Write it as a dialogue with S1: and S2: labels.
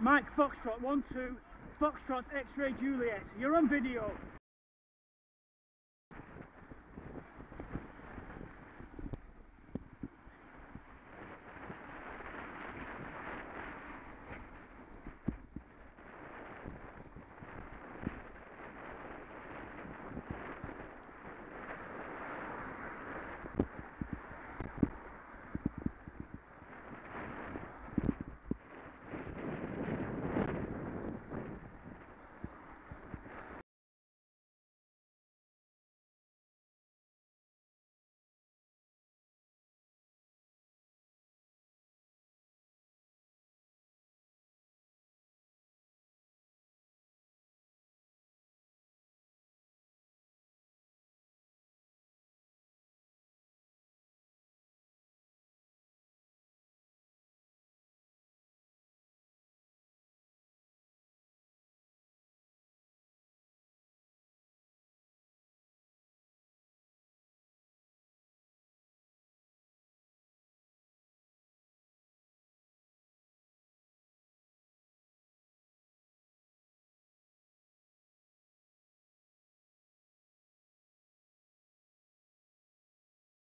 S1: Mike Foxtrot, one, two, Foxtrot X-Ray Juliet. You're on video.